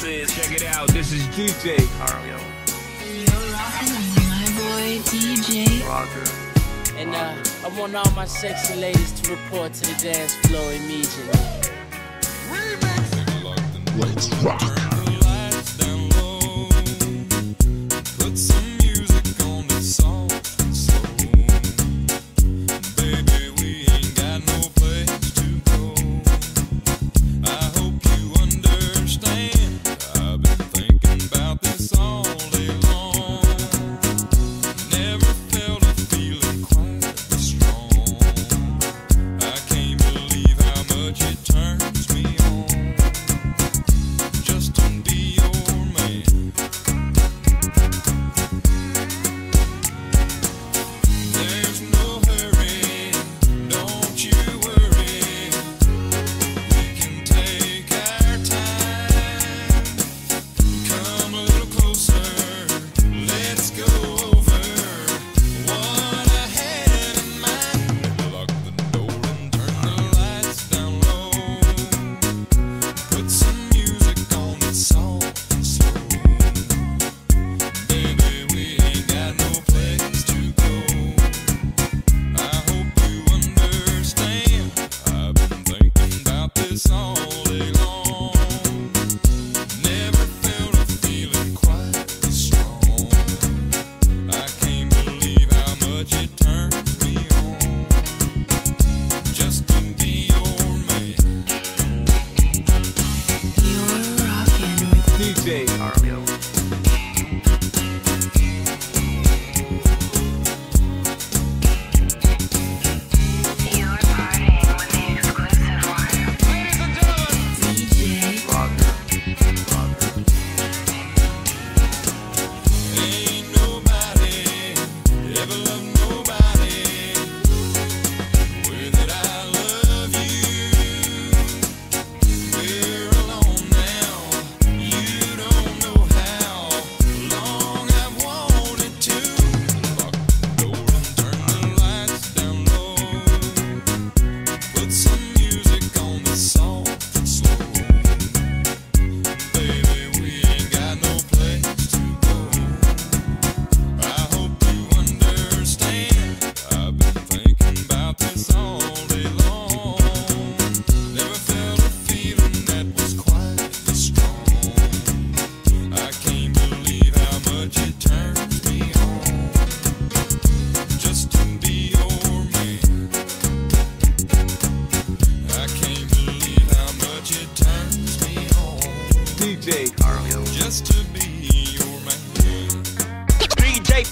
this. Check it out. This is DJ Carlio. My boy DJ Roger. And uh, I want all my sexy ladies to report to the dance floor immediately. Let's rock. DJ Carlio. Just to be your man. DJ